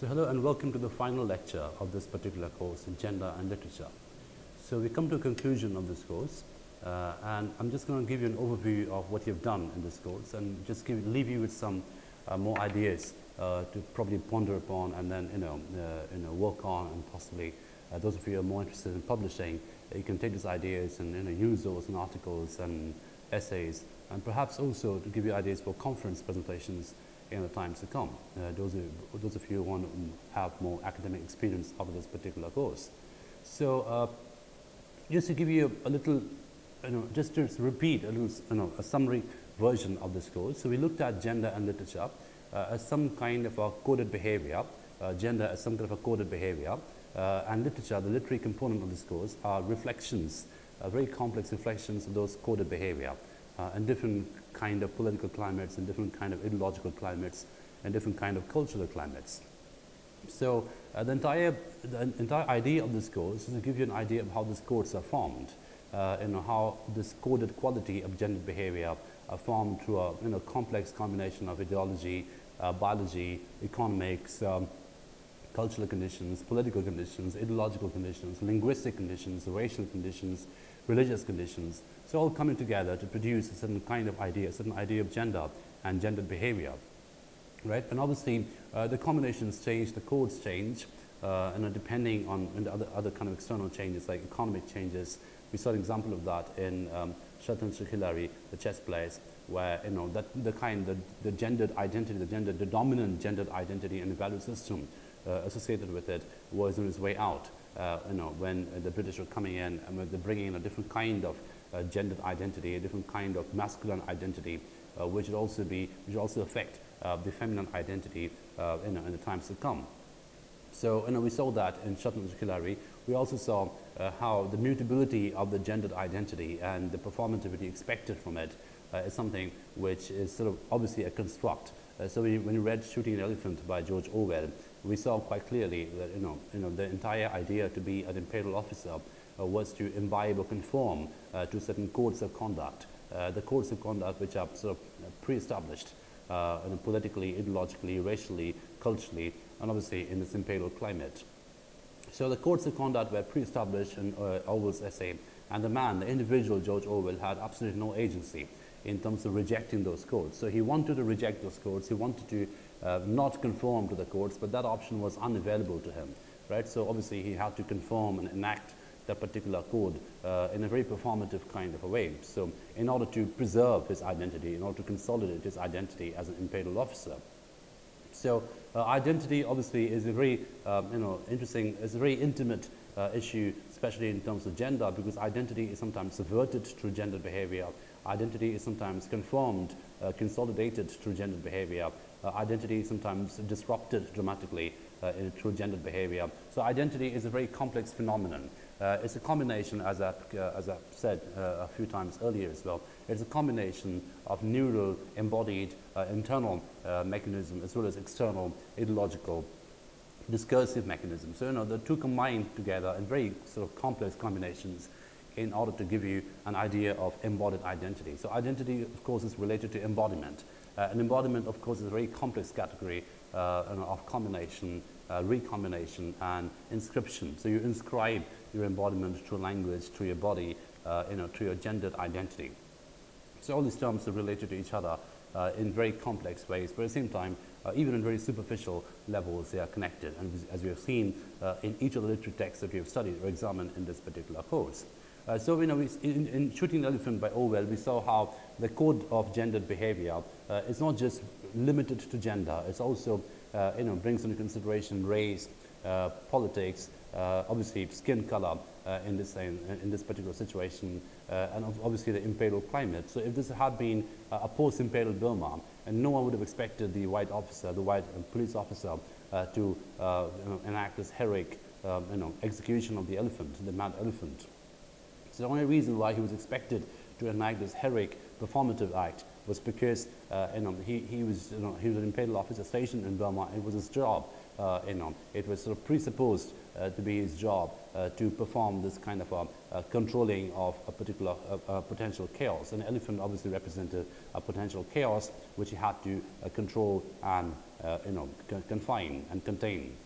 So hello and welcome to the final lecture of this particular course in Gender and Literature. So we come to a conclusion of this course uh, and I'm just going to give you an overview of what you've done in this course and just give, leave you with some uh, more ideas uh, to probably ponder upon and then you know, uh, you know work on and possibly uh, those of you who are more interested in publishing, you can take these ideas and you know, use those in articles and essays and perhaps also to give you ideas for conference presentations in the times to come. Uh, those, of, those of you who want to have more academic experience of this particular course. So uh, just to give you a, a, little, you know, just to repeat a little, you know, a summary version of this course. So we looked at gender and literature uh, as some kind of a coded behavior, uh, gender as some kind of a coded behavior, uh, and literature, the literary component of this course, are reflections, uh, very complex reflections of those coded behavior and different kind of political climates and different kind of ideological climates and different kind of cultural climates. So uh, the, entire, the entire idea of this course is to give you an idea of how these codes are formed, uh, know, how this coded quality of gender behavior are formed through a you know, complex combination of ideology, uh, biology, economics, um, cultural conditions, political conditions, ideological conditions, linguistic conditions, racial conditions, religious conditions. So all coming together to produce a certain kind of idea, a certain idea of gender and gendered behavior. Right? And obviously uh, the combinations change, the codes change, uh, and depending on and other, other kind of external changes like economic changes. We saw an example of that in um, Shatranj the chess players, where you know that the kind, the, the gendered identity, the gender, the dominant gendered identity and the value system uh, associated with it was on its way out. Uh, you know, when the British were coming in and they're bringing in a different kind of uh, gendered identity, a different kind of masculine identity, uh, which would also be, which also affect uh, the feminine identity uh, in, in, the times to come. So, you know, we saw that in Shatranj Khilari. We also saw uh, how the mutability of the gendered identity and the performativity expected from it uh, is something which is sort of obviously a construct. so we, when you read Shooting an Elephant by George Orwell, we saw quite clearly that, you know, you know, the entire idea to be an imperial officer was to imbibe or conform uh, to certain codes of conduct. Uh, the codes of conduct which are sort of pre-established politically, ideologically, racially, culturally, and obviously in this imperial climate. So the codes of conduct were pre-established in uh, Orwell's essay, and the man, the individual George Orwell, had absolutely no agency in terms of rejecting those codes. So he wanted to reject those codes, he wanted to uh, not conform to the codes, but that option was unavailable to him, right? So obviously he had to conform and enact that particular code uh, in a very performative kind of a way. So in order to preserve his identity, in order to consolidate his identity as an imperial officer. So uh, identity obviously is a very um, you know, interesting, is a very intimate uh, issue, especially in terms of gender, because identity is sometimes subverted through gender behavior. Identity is sometimes conformed, uh, consolidated through gender behavior. Uh, identity is sometimes disrupted dramatically uh, through gendered behavior. So identity is a very complex phenomenon. Uh, it's a combination, as I've, uh, as I've said uh, a few times earlier as well, it's a combination of neural, embodied, uh, internal uh, mechanism as well as external, ideological, discursive mechanism. So, you know, the two combined together in very sort of complex combinations in order to give you an idea of embodied identity. So identity, of course, is related to embodiment. Uh, an embodiment, of course, is a very complex category of combination, recombination, and inscription. So you inscribe your embodiment through language, through your body, uh, you know, through your gendered identity. So all these terms are related to each other uh, in very complex ways, but at the same time, uh, even in very superficial levels, they are connected. And as we have seen uh, in each of the literary texts that we have studied or examined in this particular course. Uh, so, you know, we, in, in, Shooting the Elephant by Orwell, we saw how the code of gendered behavior uh, is not just limited to gender, it's also, you know, brings into consideration race, politics, obviously skin color, uh, in, this, in, in, this particular situation, uh, and obviously the imperial climate. So if this had been a post-imperial Burma, and no one would have expected the white officer, the white uh, police officer, to you know, enact this heroic um, you know, execution of the elephant, the mad elephant. So the only reason why he was expected to enact this heroic performative act was because uh, you know, he, he, was, you know, he was an imperial officer stationed in Burma. It was his job. Uh, you know, it was sort of presupposed uh, to be his job uh, to perform this kind of controlling of a particular potential chaos. An elephant obviously represented a potential chaos which he had to control and uh, you know, confine and contain.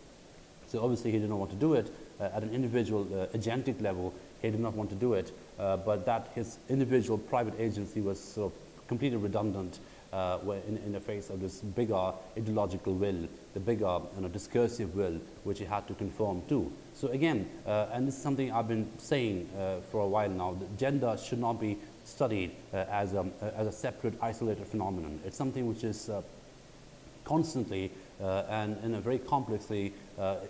So obviously he didn't want to do it uh, at an individual uh, agentic level. He did not want to do it, uh, but that his individual private agency was sort of completely redundant uh, in, in, the face of this bigger ideological will, the bigger you know, discursive will, which he had to conform to. So again, uh, and this is something I've been saying uh, for a while now, that gender should not be studied uh, as, a, as a separate, isolated phenomenon. It's something which is uh, constantly uh, and in a very complexly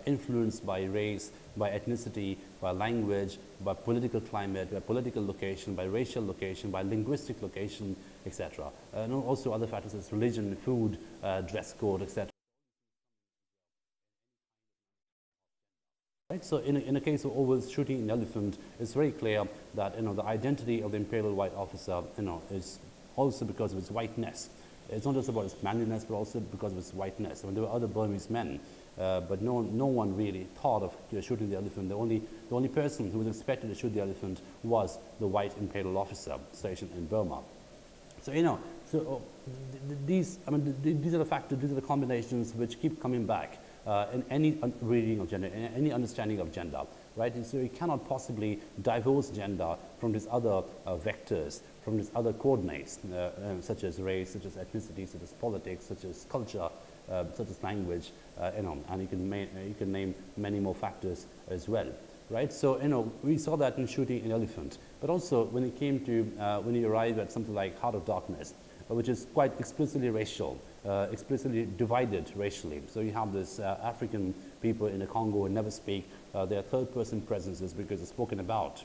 influenced by race, by ethnicity, by language, by political climate, by political location, by racial location, by linguistic location, etc. Uh, and also other factors as religion, food, uh, dress code, etc. Right? So in a, in a case of Orwell's shooting an elephant, it's very clear that you know, the identity of the imperial white officer you know, is also because of its whiteness. It's not just about its manliness, but also because of its whiteness. I mean, there were other Burmese men, uh, but no, no one really thought of shooting the elephant. The only, the only person who was expected to shoot the elephant was the white imperial officer stationed in Burma. So, you know, so uh, these, I mean, these are the factors, these are the combinations which keep coming back uh, in any reading of gender, in any understanding of gender, right? And so you cannot possibly divorce gender from these other uh, vectors, from these other coordinates, uh, um, such as race, such as ethnicity, such as politics, such as culture, uh, such as language, uh, you know, and you can, you can name many more factors as well right? So, you know, we saw that in shooting an elephant. But also when it came to, uh, when you arrive at something like Heart of Darkness, uh, which is quite explicitly racial, uh, explicitly divided racially. So you have this uh, African people in the Congo who never speak. Uh, their third person presences because they're spoken about.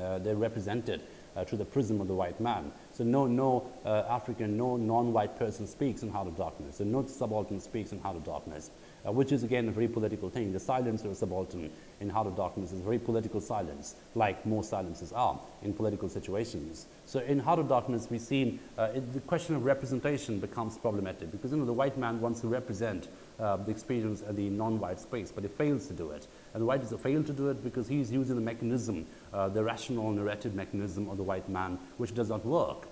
Uh, they're represented through the prism of the white man. So no, no African, no non-white person speaks in Heart of Darkness. So no subaltern speaks in Heart of Darkness uh, which is again a very political thing. The silence of a subaltern in Heart of Darkness is very political silence, like most silences are in political situations. So in Heart of Darkness, we see uh, it, the question of representation becomes problematic because you know the white man wants to represent uh, the experience of the non-white space, but he fails to do it. And the white is a fail to do it because he's using the mechanism, uh, the rational narrative mechanism of the white man, which does not work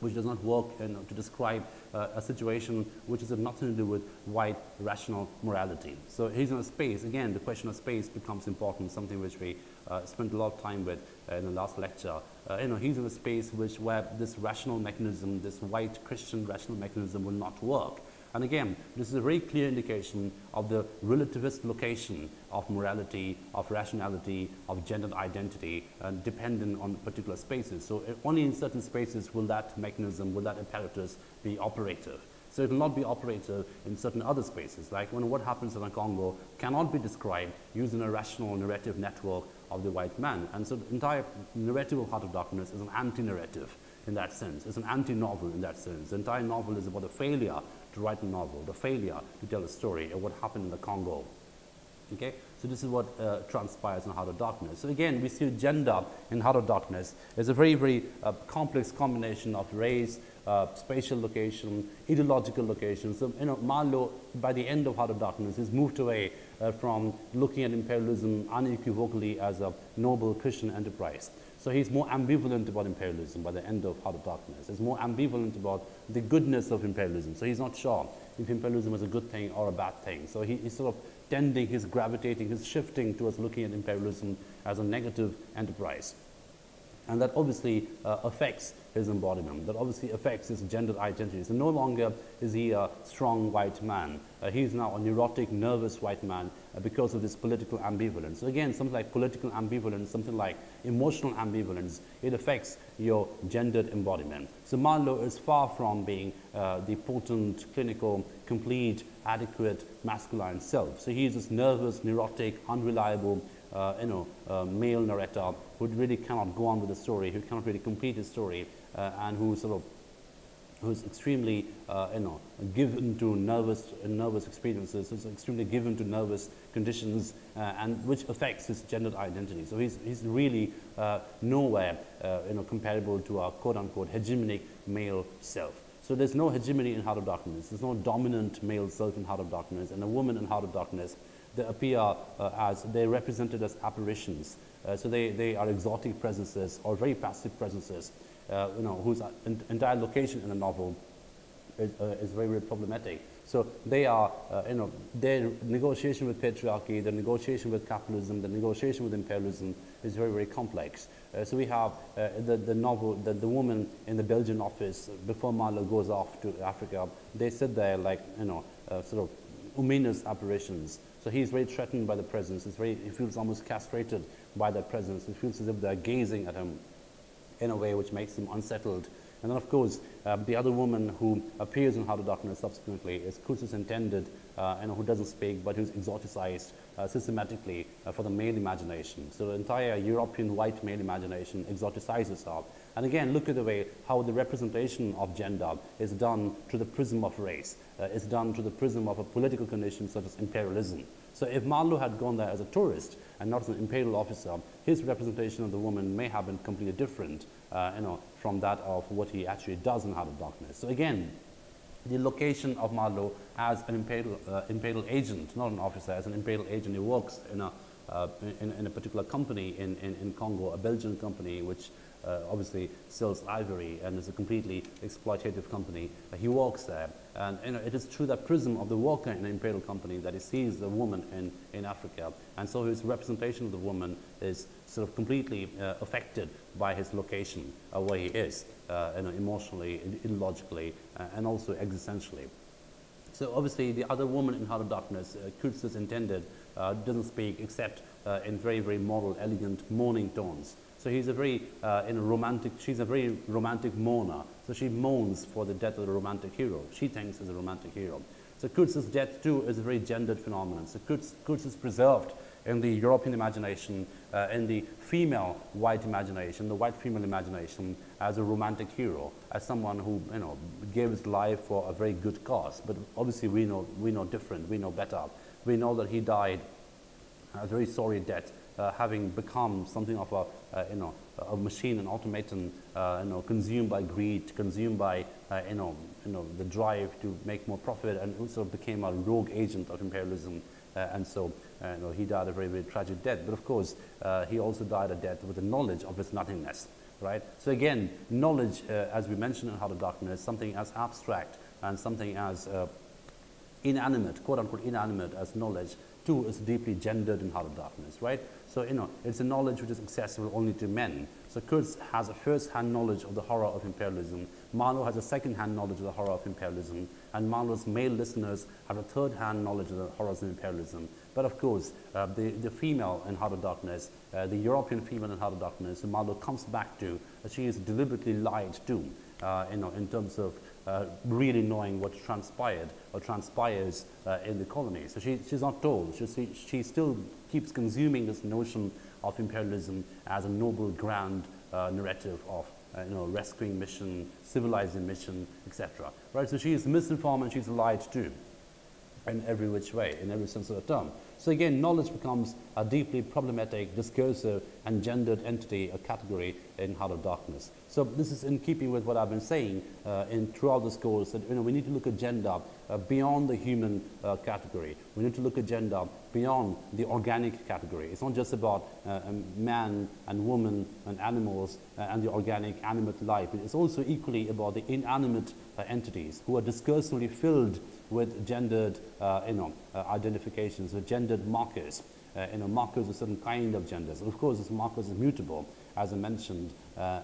which does not work you know, to describe uh, a situation which has nothing to do with white rational morality. So he's in a space, again, the question of space becomes important, something which we uh, spent a lot of time with uh, in the last lecture. Uh, you know, he's in a space which where this rational mechanism, this white Christian rational mechanism will not work. And again, this is a very clear indication of the relativist location of morality, of rationality, of gender identity, uh, dependent on particular spaces. So uh, only in certain spaces will that mechanism, will that apparatus be operative. So it will not be operative in certain other spaces, like when what happens in the Congo cannot be described using a rational narrative network of the white man. And so the entire narrative of Heart of Darkness is an anti-narrative in that sense. It's an anti-novel in that sense. The entire novel is about a failure to write a novel, the failure to tell a story of what happened in the Congo. Okay, so this is what uh, transpires in Heart of Darkness. So again, we see gender in Heart of Darkness is a very, very uh, complex combination of race, uh, spatial location, ideological location. So, you know, Marlow, by the end of Heart of Darkness, has moved away uh, from looking at imperialism unequivocally as a noble Christian enterprise so he's more ambivalent about imperialism by the end of Heart of Darkness. He's more ambivalent about the goodness of imperialism. So he's not sure if imperialism is a good thing or a bad thing. So he, he's sort of tending, he's gravitating, he's shifting towards looking at imperialism as a negative enterprise. And that obviously uh, affects his embodiment, that obviously affects his gender identity. So no longer is he a strong white man. Uh, he is now a neurotic, nervous white man uh, because of this political ambivalence. So again, something like political ambivalence, something like emotional ambivalence, it affects your gendered embodiment. So Marlow is far from being uh, the potent, clinical, complete, adequate masculine self. So he is this nervous, neurotic, unreliable, uh, you know, uh, male narrator who really cannot go on with the story, who cannot really complete his story, uh, and who sort of who's extremely, uh, you know, given to nervous, nervous experiences, who's extremely given to nervous conditions, uh, and which affects his gendered identity. So he's, he's really uh, nowhere, uh, you know, comparable to our quote-unquote hegemonic male self. So there's no hegemony in Heart of Darkness. There's no dominant male self in Heart of Darkness, and a woman in Heart of Darkness. They appear uh, as, they're represented as apparitions. Uh, so they, they are exotic presences or very passive presences uh, you know, whose entire location in the novel is, uh, is very, very problematic. So they are, uh, you know, their negotiation with patriarchy, their negotiation with capitalism, the negotiation with imperialism is very, very complex. Uh, so we have the, the novel, the, the woman in the Belgian office, before Marlow goes off to Africa, they sit there like, you know, sort of ominous apparitions. So he's very threatened by the presence. It's very, he feels almost castrated by that presence. He feels as if they're gazing at him in a way which makes him unsettled. And then, of course, um, the other woman who appears in Heart of Darkness subsequently is Kurtz's intended, uh, know, who doesn't speak, but who's exoticized uh, systematically uh, for the male imagination. So the entire European white male imagination exoticizes her. And again, look at the way how the representation of gender is done through the prism of race. Uh, it's done through the prism of a political condition such as imperialism. So if Marlow had gone there as a tourist and not as an imperial officer, his representation of the woman may have been completely different, uh, you know, from that of what he actually does in Heart of Darkness. So again, the location of Marlow as an imperial, uh, imperial agent, not an officer, as an imperial agent. He works in a, uh, in, in, a particular company in, in, in Congo, a Belgian company, which uh, obviously sells ivory and is a completely exploitative company. Uh, he works there. And you know, it is through that prism of the worker in an imperial company that he sees the woman in, in Africa. And so his representation of the woman is sort of completely uh, affected by his location, uh, where he is, uh, you know, emotionally, illogically, uh, and also existentially. So obviously the other woman in Heart of Darkness, uh, intended, uh, doesn't speak except in very, very moral, elegant mourning tones. So he's a very, uh, in a romantic, she's a very romantic mourner. So she mourns for the death of the romantic hero. She thinks is a romantic hero. So Kurtz's death too is a very gendered phenomenon. So Kurtz, Kurtz is preserved in the European imagination, uh, in the female white imagination, the white female imagination as a romantic hero, as someone who you know gave his life for a very good cause. But obviously we know we know different, we know better. We know that he died a very sorry death having become something of a, uh, you know, a machine, an automaton, uh, you know, consumed by greed, consumed by, uh, you know, you know, the drive to make more profit, and also became a rogue agent of imperialism. Uh, and so, uh, you know, he died a very, very tragic death. But of course, he also died a death with the knowledge of his nothingness. Right? So again, knowledge, as we mentioned in Heart of Darkness, something as abstract and something as inanimate, quote unquote inanimate as knowledge, too is deeply gendered in Heart of Darkness, right? So, you know, it's a knowledge which is accessible only to men. So Kurtz has a first-hand knowledge of the horror of imperialism. Marlow has a second-hand knowledge of the horror of imperialism. And Marlow's male listeners have a third-hand knowledge of the horrors of imperialism. But of course, uh, the, the female in Heart of Darkness, uh, the European female in Heart of Darkness, who Marlow comes back to, uh, she is deliberately lied to, uh, you know, in terms of uh, really knowing what transpired or transpires uh, in the colony. So she, she's not told. She, she still keeps consuming this notion of imperialism as a noble, grand uh, narrative of uh, you know, rescuing mission, civilizing mission, etc. Right? So she is misinformed and she's lied to in every which way, in every sense of the term. So again, knowledge becomes a deeply problematic, discursive, and gendered entity, a category in Heart of Darkness. So this is in keeping with what I've been saying uh, in throughout this course, that you know, we need to look at gender uh, beyond the human uh, category. We need to look at gender beyond the organic category. It's not just about uh, man and woman and animals uh, and the organic animate life. It's also equally about the inanimate uh, entities who are discursively filled with gendered you know, identifications, with gendered markers. you know, markers of certain kind of genders. Of course, this markers is mutable, as I mentioned.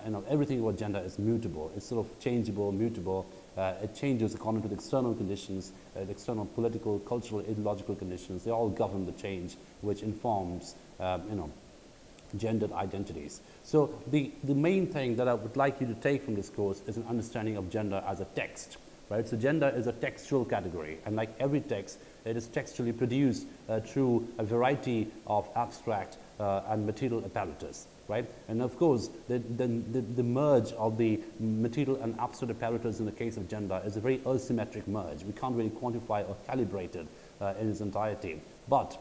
you know, everything about gender is mutable. It's sort of changeable, mutable, uh, it changes according to the external conditions, uh, the external political, cultural, ideological conditions. They all govern the change, which informs, um, you know, gendered identities. So the, the main thing that I would like you to take from this course is an understanding of gender as a text. Right? So gender is a textual category, and like every text, it is textually produced uh, through a variety of abstract uh, and material apparatus right? And of course, the, the, the, the, merge of the material and absolute apparatus in the case of gender is a very asymmetric merge. We can't really quantify or calibrate it uh, in its entirety. But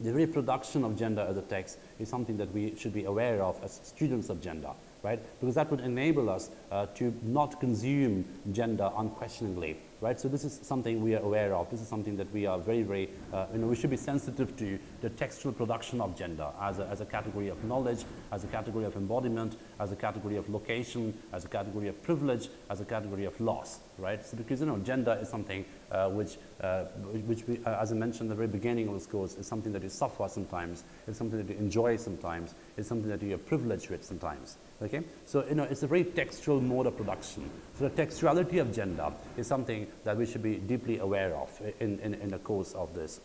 the reproduction of gender as a text is something that we should be aware of as students of gender, right? Because that would enable us uh, to not consume gender unquestioningly right? So this is something we are aware of. This is something that we are very, very, uh, you know, we should be sensitive to the textual production of gender as a, as a category of knowledge, as a category of embodiment, as a category of location, as a category of privilege, as a category of loss, right? So because, you know, gender is something uh, which, uh, which we, uh, as I mentioned at the very beginning of this course, is something that you suffer sometimes, it's something that you enjoy sometimes, it's something that you are privileged with sometimes. Okay? So, you know, it's a very textual mode of production. So the textuality of gender is something that we should be deeply aware of in, in, in the course of this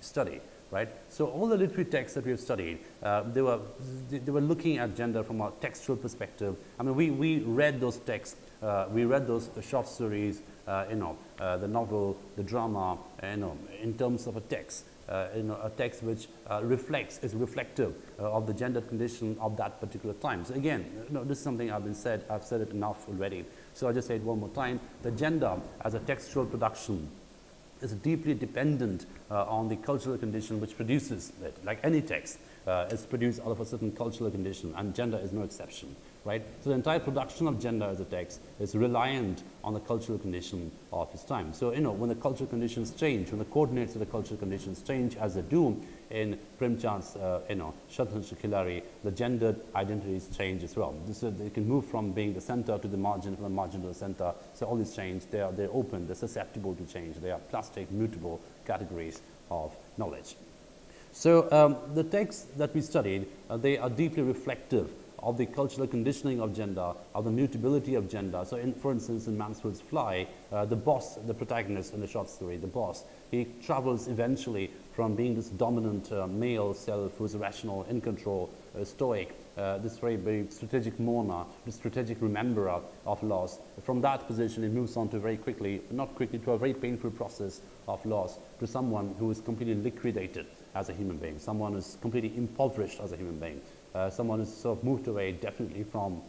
study. Right? So all the literary texts that we have studied, uh, they, were, they were looking at gender from a textual perspective. I mean, we, we read those texts, uh, we read those short stories, uh, you know, uh, the novel, the drama, you know, in terms of a text. Uh, you know, a text which uh, reflects, is reflective uh, of the gender condition of that particular time. So again, you know, this is something I've been said, I've said it enough already. So I'll just say it one more time. The gender as a textual production is deeply dependent uh, on the cultural condition which produces it. Like any text uh, is produced out of a certain cultural condition and gender is no exception right? So the entire production of gender as a text is reliant on the cultural condition of its time. So, you know, when the cultural conditions change, when the coordinates of the cultural conditions change as they do in Premchand's, uh, you know, Shatranj Khilari, the gendered identities change as well. This, uh, they can move from being the center to the margin, from the margin to the center. So all these change, they are, they're open, they're susceptible to change. They are plastic, mutable categories of knowledge. So um, the texts that we studied, uh, they are deeply reflective of the cultural conditioning of gender, of the mutability of gender. So in, for instance, in Mansfield's Fly, uh, the boss, the protagonist in the short story, the boss, he travels eventually from being this dominant uh, male self who's rational, in control, uh, stoic, uh, this very, very strategic mourner, the strategic rememberer of loss. From that position, he moves on to very quickly, not quickly, to a very painful process of loss, to someone who is completely liquidated as a human being, someone who's completely impoverished as a human being, uh, someone who's sort of moved away definitely from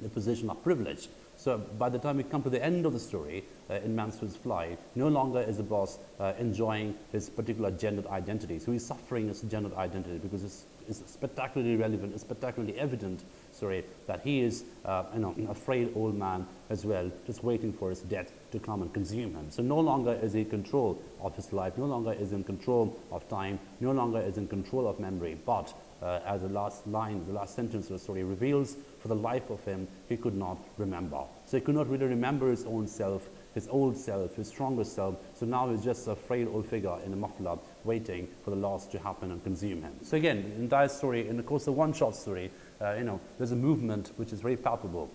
the position of privilege. So by the time we come to the end of the story uh, in Mansfield's Fly, no longer is the boss uh, enjoying his particular gendered identity. So he's suffering his gendered identity because it's, it's spectacularly relevant, it's spectacularly evident, sorry, that he is uh, you know, a frail old man as well, just waiting for his death to come and consume him. So no longer is he in control of his life, no longer is in control of time, no longer is in control of memory, but uh, as the last line, the last sentence of the story reveals, for the life of him, he could not remember. So he could not really remember his own self, his old self, his stronger self. So now he's just a frail old figure in a muffler waiting for the loss to happen and consume him. So again, the entire story, in the course of one short story, uh, you know, there's a movement which is very palpable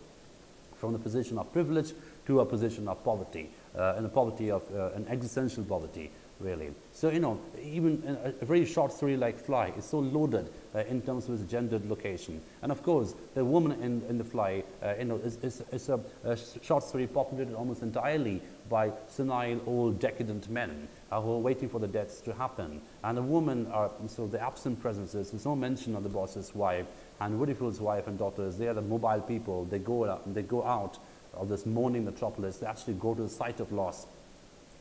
from the position of privilege to a position of poverty, uh, and a poverty of uh, an existential poverty, really. So, you know, even a, very short story like Fly is so loaded uh, in terms of its gendered location. And of course, the woman in, in the Fly, uh, you know, is, is, is a, a, short story populated almost entirely by senile, old, decadent men uh, who are waiting for the deaths to happen. And the woman are, so the absent presences, there's no mention of the boss's wife, and Woodifield's wife and daughters, they are the mobile people. They go out, they go out of this mourning metropolis. They actually go to the site of loss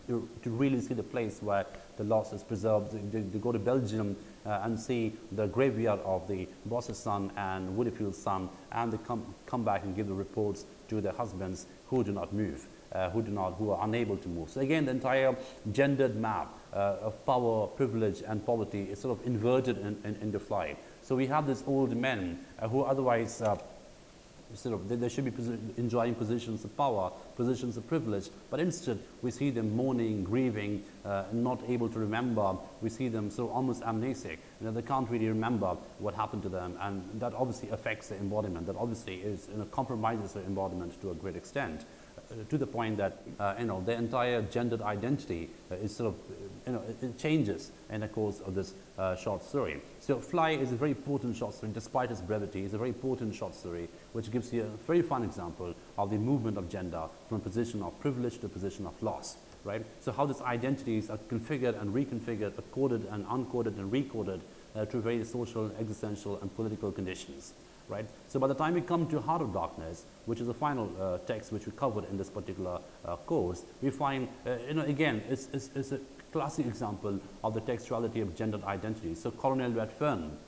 to, really see the place where the loss is preserved. They, they go to Belgium uh, and see the graveyard of the boss's son and Woodifield's son, and they come, come back and give the reports to their husbands who do not move. Uh, who do not, who are unable to move. So again, the entire gendered map uh, of power, privilege, and poverty is sort of inverted in, in, in the fly. So we have these old men uh, who otherwise uh, sort of, they, should be enjoying positions of power, positions of privilege, but instead we see them mourning, grieving, uh, not able to remember. We see them so almost amnesic, you know, they can't really remember what happened to them, and that obviously affects the embodiment. That obviously is, you know, compromises the embodiment to a great extent. To the point that uh, you know the entire gendered identity uh, is sort of you know it, changes in the course of this uh, short story. So Fly is a very potent short story, despite its brevity, it's a very potent short story, which gives you a very fun example of the movement of gender from a position of privilege to a position of loss. Right? So how these identities are configured and reconfigured, coded and uncoded and recoded uh, to various social, existential, and political conditions right? So by the time we come to Heart of Darkness, which is the final uh, text which we covered in this particular uh, course, we find, uh, you know, again, it's, it's, it's, a classic example of the textuality of gendered identity. So Colonel Redfern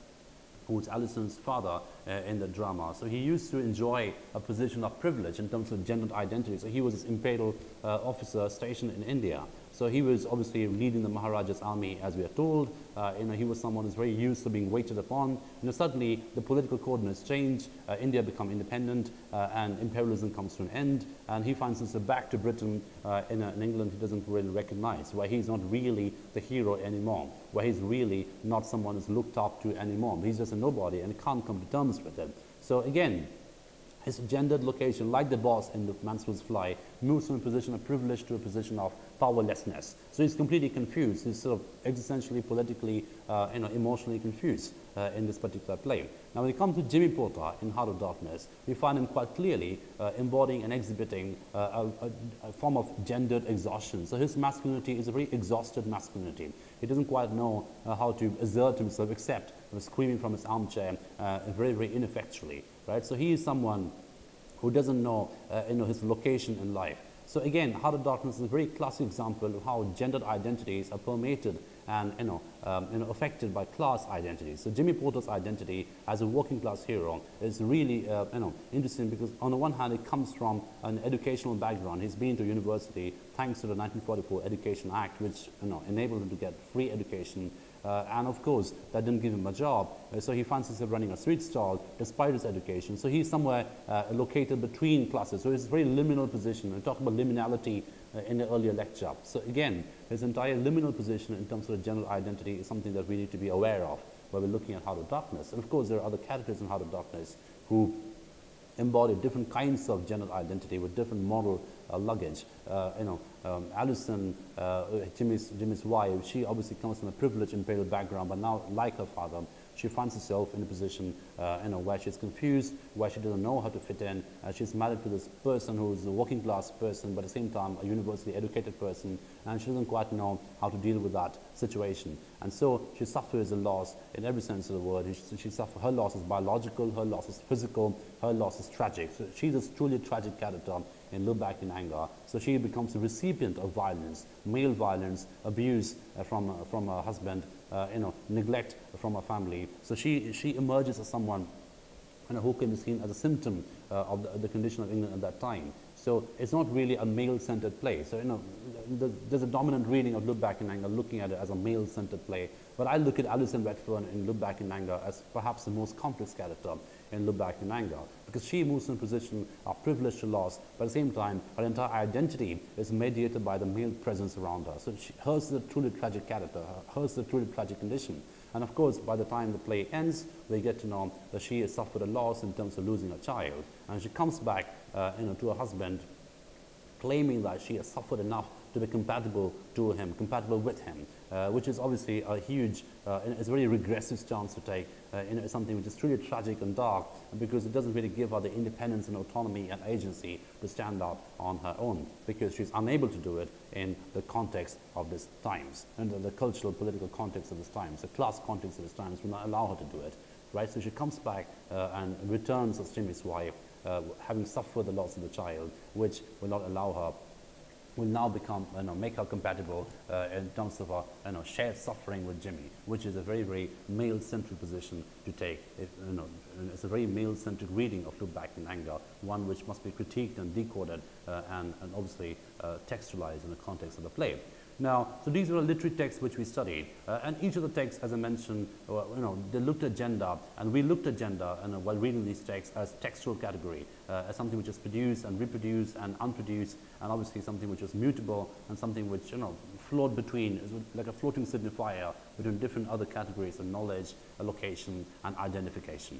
who's Alison's father uh, in the drama. So he used to enjoy a position of privilege in terms of gendered identity. So he was this imperial uh, officer stationed in India. So he was obviously leading the Maharaja's army, as we are told. Uh, you know, he was someone who's very used to being waited upon. You know, suddenly the political coordinates change. Uh, India become independent, uh, and imperialism comes to an end. And he finds himself back to Britain uh, in, a, in, England he doesn't really recognize, where he's not really the hero anymore, where he's really not someone who's looked up to anymore. He's just a nobody and can't come to terms with it. So again, his gendered location, like the boss in the Mansfield's Fly, moves from a position of privilege to a position of powerlessness. So he's completely confused. He's sort of existentially, politically, uh, you know, emotionally confused uh, in this particular play. Now, when it comes to Jimmy Porter in Heart of Darkness, we find him quite clearly uh, embodying and exhibiting uh, a, a, a, form of gendered exhaustion. So his masculinity is a very exhausted masculinity. He doesn't quite know uh, how to assert himself except screaming from his armchair uh, very, very ineffectually, right? So he is someone who doesn't know, uh, you know his location in life. So again, Heart of Darkness is a very classic example of how gendered identities are permeated and you know, um, you know, affected by class identity. So Jimmy Porter's identity as a working class hero is really uh, you know, interesting because on the one hand it comes from an educational background. He's been to university thanks to the 1944 Education Act which you know, enabled him to get free education uh, and of course, that didn't give him a job. Uh, so he finds himself running a street stall despite his education. So he's somewhere uh, located between classes. So it's a very liminal position. We talk about liminality in the earlier lecture. So again, his entire liminal position in terms of the general identity is something that we need to be aware of when we're looking at Heart of Darkness. And of course, there are other characters in Heart of Darkness who embody different kinds of general identity with different moral uh, luggage. Uh, you know, um, Alison, uh, Jimmy's, Jimmy's wife, she obviously comes from a privileged imperial background, but now, like her father, she finds herself in a position uh, you know, where she's confused, where she doesn't know how to fit in. Uh, she's married to this person who's a working class person, but at the same time a university educated person, and she doesn't quite know how to deal with that situation. And so she suffers a loss in every sense of the word. She, she suffers, her loss is biological, her loss is physical, her loss is tragic. So she's a truly tragic character in look back in anger. So she becomes a recipient of violence, male violence, abuse uh, from, uh, from her husband, uh, you know, neglect from her family. So she, she emerges as someone you know, who can be seen as a symptom uh, of the, the, condition of England at that time. So it's not really a male-centered play. So, you know, the, there's a dominant reading of Look Back in Anger looking at it as a male-centered play. But I look at Alison Redfern in Look Back in Anger as perhaps the most complex character in Look Back in Anger because she moves in a position of privilege to loss, but at the same time, her entire identity is mediated by the male presence around her. So she, hers is a truly tragic character, hers is a truly tragic condition. And of course, by the time the play ends, we get to know that she has suffered a loss in terms of losing a child. And she comes back uh, you know, to her husband, claiming that she has suffered enough to be compatible to him, compatible with him, uh, which is obviously a huge, uh, it's a very regressive stance to take uh, in something which is truly tragic and dark because it doesn't really give her the independence and autonomy and agency to stand up on her own because she's unable to do it in the context of these times and the cultural political context of this times, the class context of this times will not allow her to do it. Right? So she comes back uh, and returns as Jimmy's wife, uh, having suffered the loss of the child, which will not allow her will now become, you know, make her compatible uh, in terms of a you know, shared suffering with Jimmy, which is a very, very male-centric position to take. If, you know, it's a very male-centric reading of Look Back in Anger, one which must be critiqued and decoded uh, and, and, obviously uh, textualized in the context of the play. Now, so these are literary texts which we studied, uh, and each of the texts, as I mentioned, uh, you know, they looked at gender, and we looked at gender and, uh, while reading these texts as textual category, uh, as something which is produced and reproduced and unproduced, and obviously something which is mutable and something which, you know, float between, like a floating signifier between different other categories of knowledge, location, and identification.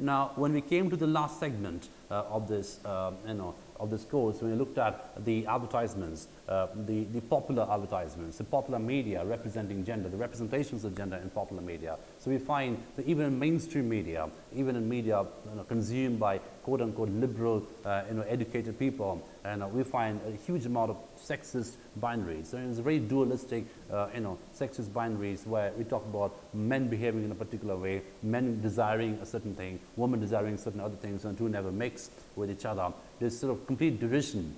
Now, when we came to the last segment uh, of this, uh, you know, of this course, when we looked at the advertisements, uh, the, the popular advertisements, the popular media representing gender, the representations of gender in popular media. So we find that even in mainstream media, even in media you know, consumed by quote unquote liberal, uh, you know, educated people, and uh, we find a huge amount of sexist binaries. So it's very dualistic, uh, you know, sexist binaries where we talk about men behaving in a particular way, men desiring a certain thing, women desiring certain other things, and two never mix with each other. There's sort of complete division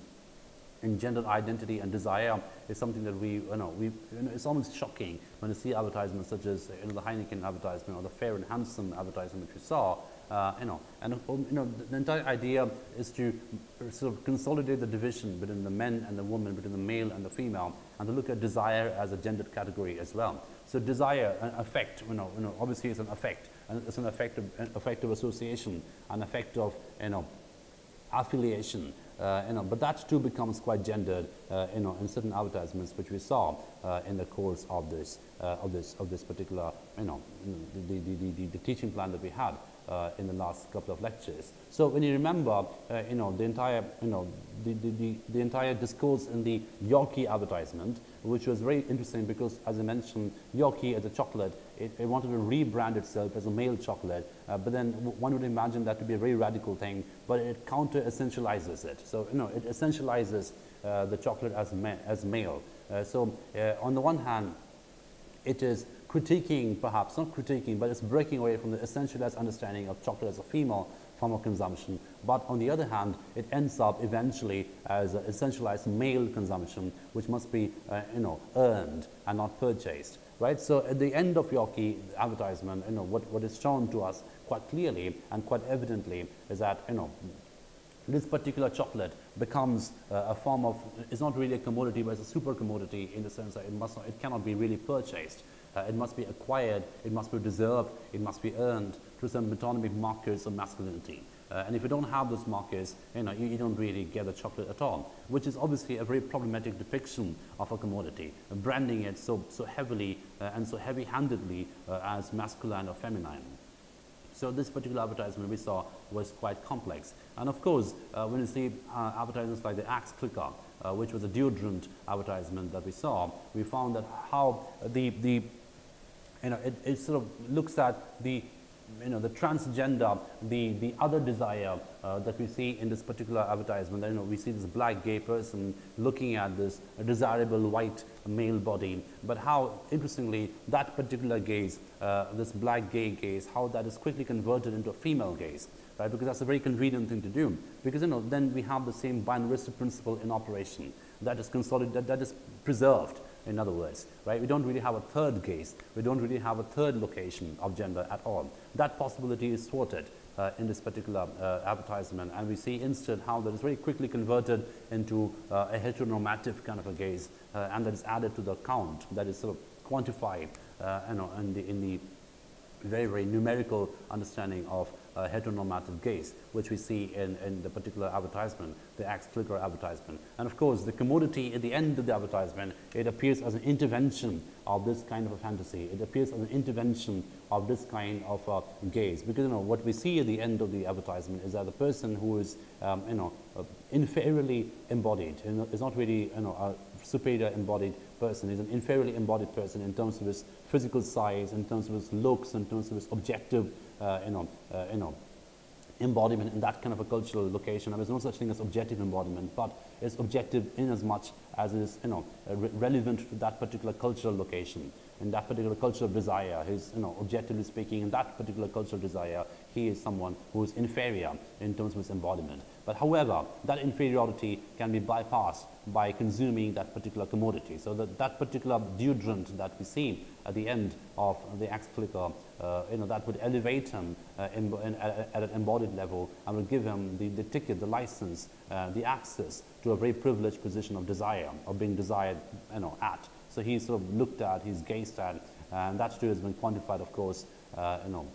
in gender identity and desire is something that we, you know, we, you know, it's almost shocking when you see advertisements such as you know, the Heineken advertisement or the Fair and Handsome advertisement which we saw, uh, you know, and um, you know, the, the, entire idea is to sort of consolidate the division between the men and the women, between the male and the female, and to look at desire as a gendered category as well. So desire, an affect, you know, you know obviously it's an affect, and it's an affective, an affective association, an effect of, you know, affiliation, uh, you know, but that too becomes quite gendered, uh, you know, in certain advertisements which we saw uh, in the course of this, uh, of this, of this particular, you know, the, the, the, the, teaching plan that we had uh, in the last couple of lectures. So when you remember, uh, you know, the entire, you know, the, the, the, the, entire discourse in the Yorkie advertisement, which was very interesting because, as I mentioned, Yorkie as a chocolate, it, it wanted to rebrand itself as a male chocolate, uh, but then one would imagine that to be a very radical thing, but it counter-essentializes it. So, you know, it essentializes uh, the chocolate as, ma as male. Uh, so, uh, on the one hand, it is critiquing, perhaps not critiquing, but it's breaking away from the essentialized understanding of chocolate as a female form of consumption. But on the other hand, it ends up eventually as essentialized male consumption, which must be, uh, you know, earned and not purchased. Right? So at the end of Yorkie advertisement, you know, what, what is shown to us quite clearly and quite evidently is that, you know, this particular chocolate becomes uh, a form of, it's not really a commodity, but it's a super commodity in the sense that it, must not, it cannot be really purchased. Uh, it must be acquired, it must be deserved, it must be earned through some metonymic markers of masculinity. Uh, and if you don't have those markers, you know, you, you, don't really get the chocolate at all, which is obviously a very problematic depiction of a commodity, branding it so, so heavily uh, and so heavy-handedly uh, as masculine or feminine. So this particular advertisement we saw was quite complex. And of course, uh, when you see uh, advertisements like the Axe Clicker, uh, which was a deodorant advertisement that we saw, we found that how the, the you know, it, it sort of looks at the you know, the transgender, the, the other desire uh, that we see in this particular advertisement. You know, we see this black gay person looking at this desirable white male body, but how interestingly that particular gaze, uh, this black gay gaze, how that is quickly converted into a female gaze, right? Because that's a very convenient thing to do. Because you know, then we have the same binaristic principle in operation that is consolidated, that, that is preserved in other words, right? We don't really have a third gaze. We don't really have a third location of gender at all. That possibility is thwarted uh, in this particular uh, advertisement, and we see instead how that is very quickly converted into uh, a heteronormative kind of a gaze, uh, and that is added to the count, that is sort of quantified uh, you know, in, the, in the very, very numerical understanding of uh, heteronormative gaze, which we see in, in the particular advertisement, the Axe Clicker advertisement. And of course, the commodity at the end of the advertisement, it appears as an intervention of this kind of a fantasy. It appears as an intervention of this kind of uh, gaze. Because, you know, what we see at the end of the advertisement is that the person who is, um, you know, uh, inferiorly embodied, you know, is not really, you know, a superior embodied person. He's an inferiorly embodied person in terms of his physical size, in terms of his looks, in terms of his objective you know, uh, you know, embodiment in that kind of a cultural location. There is no such thing as objective embodiment, but it's objective in as much as it is, you know, re relevant to that particular cultural location, in that particular cultural desire. He's, you know, objectively speaking, in that particular cultural desire, he is someone who is inferior in terms of his embodiment. But however, that inferiority can be bypassed by consuming that particular commodity. So that, that particular deodorant that we see at the end of the Axe Clicker, uh, you know, that would elevate him uh, in, in, at, at, an embodied level and would give him the, the ticket, the license, uh, the access to a very privileged position of desire, of being desired, you know, at. So he's sort of looked at, he's gazed at, and that too has been quantified, of course, uh, you know,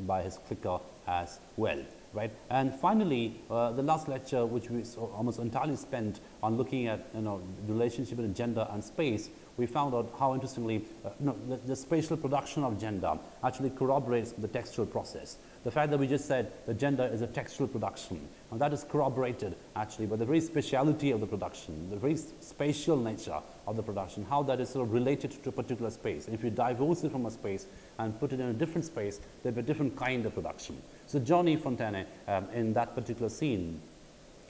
by his clicker as well right? And finally, uh, the last lecture, which we almost entirely spent on looking at you know, the relationship between gender and space, we found out how interestingly uh, know, the, the, spatial production of gender actually corroborates the textual process. The fact that we just said the gender is a textual production, and that is corroborated actually by the very speciality of the production, the very spatial nature of the production, how that is sort of related to a particular space. And if you divorce it from a space and put it in a different space, there'll be a different kind of production. So Johnny Fontane, um, in that particular scene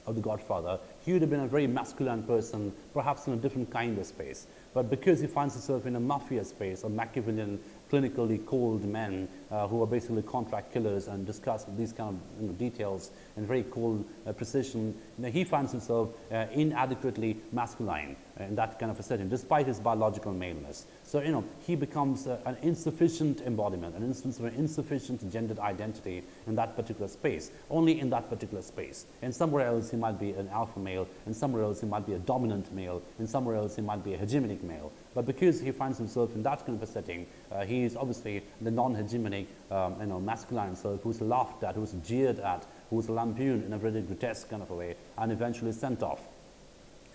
of The Godfather, he would have been a very masculine person, perhaps in a different kind of space. But because he finds himself in a mafia space, a Machiavellian clinically cold men uh, who are basically contract killers and discuss these kind of you know, details in very cold uh, precision. You know, he finds himself uh, inadequately masculine in that kind of a setting, despite his biological maleness. So, you know, he becomes uh, an insufficient embodiment, an instance of an insufficient gendered identity in that particular space, only in that particular space. And somewhere else he might be an alpha male, and somewhere else he might be a dominant male, and somewhere else he might be a hegemonic male. But because he finds himself in that kind of a setting, uh, he is obviously the non-hegemonic, um, you know, masculine self who's laughed at, who's jeered at, who's lampooned in a very grotesque kind of a way, and eventually sent off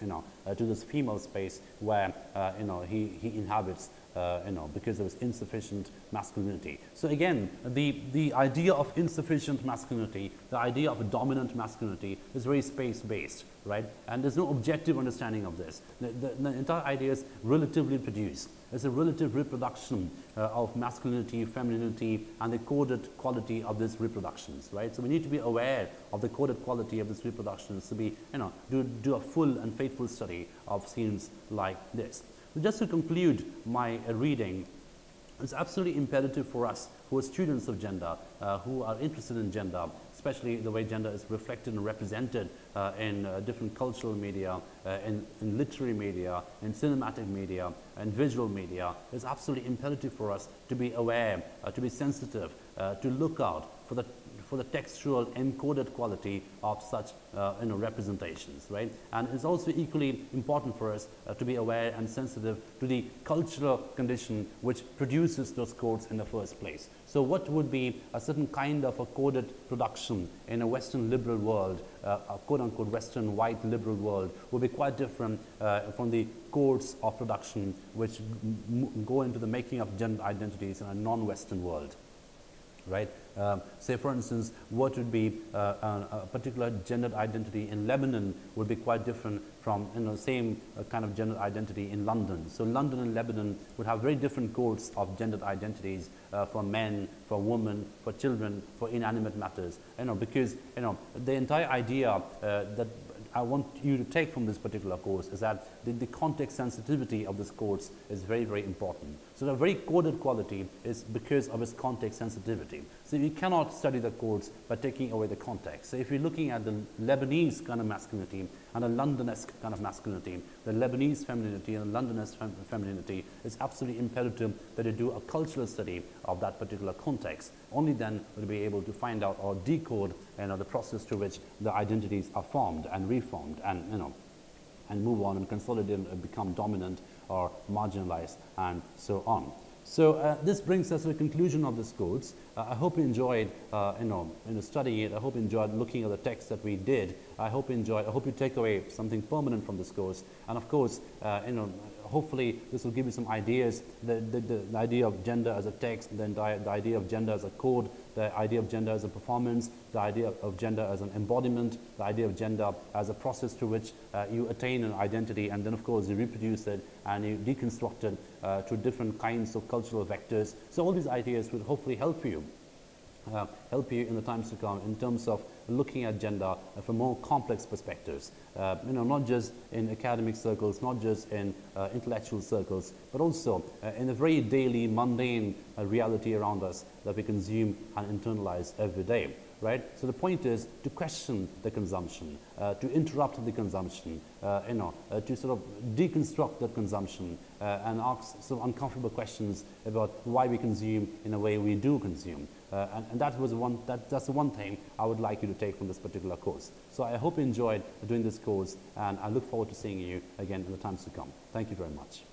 you know, uh, to this female space where, uh, you know, he, he inhabits, uh, you know, because there was insufficient masculinity. So again, the, the idea of insufficient masculinity, the idea of a dominant masculinity is very space-based, right? And there's no objective understanding of this. The, the, the entire idea is relatively produced. It's a relative reproduction uh, of masculinity, femininity, and the coded quality of these reproductions, right? So we need to be aware of the coded quality of these reproductions to be, you know, do, do a full and faithful study of scenes like this. So just to conclude my uh, reading, it's absolutely imperative for us who are students of gender, uh, who are interested in gender, especially the way gender is reflected and represented uh, in uh, different cultural media, uh, in, in, literary media, in cinematic media, and visual media. It's absolutely imperative for us to be aware, uh, to be sensitive, to look out for the for the textual encoded quality of such uh, you know, representations, right? And it's also equally important for us uh, to be aware and sensitive to the cultural condition which produces those codes in the first place. So what would be a certain kind of a coded production in a Western liberal world, uh, a quote-unquote Western white liberal world, would be quite different uh, from the codes of production which go into the making of gender identities in a non-Western world right? Um, say, for instance, what would be uh, a, a, particular gendered identity in Lebanon would be quite different from you know, same uh, kind of gendered identity in London. So London and Lebanon would have very different codes of gendered identities uh, for men, for women, for children, for inanimate matters. You know, because you know, the entire idea uh, that I want you to take from this particular course is that the, the, context sensitivity of this course is very, very important. So the very coded quality is because of its context sensitivity. So you cannot study the codes by taking away the context. So if you're looking at the Lebanese kind of masculinity and a Londonesque kind of masculinity, the Lebanese femininity and the Londonesque fem femininity, it's absolutely imperative that you do a cultural study of that particular context. Only then will be able to find out or decode you know, the process through which the identities are formed and reformed and, you know, and move on and consolidate and become dominant or marginalized and so on. So uh, this brings us to the conclusion of this course. Uh, I hope you enjoyed, uh, you know, you know, studying it. I hope you enjoyed looking at the text that we did. I hope you enjoyed, I hope you take away something permanent from this course. And of course, uh, you know, hopefully this will give you some ideas, the, the, the idea of gender as a text, then the, the idea of gender as a code, the idea of gender as a performance, the idea of gender as an embodiment, the idea of gender as a process through which uh, you attain an identity and then of course you reproduce it and you deconstruct it uh, to different kinds of cultural vectors. So all these ideas will hopefully help you uh, help you in the times to come in terms of looking at gender from more complex perspectives. Uh, you know, not just in academic circles, not just in uh, intellectual circles, but also uh, in the very daily, mundane uh, reality around us that we consume and internalize every day. Right? So the point is to question the consumption, to interrupt the consumption, you know, to sort of deconstruct that consumption and ask some uncomfortable questions about why we consume in a way we do consume. Uh, and, and, that was one, that, that's the one thing I would like you to take from this particular course. So I hope you enjoyed doing this course and I look forward to seeing you again in the times to come. Thank you very much.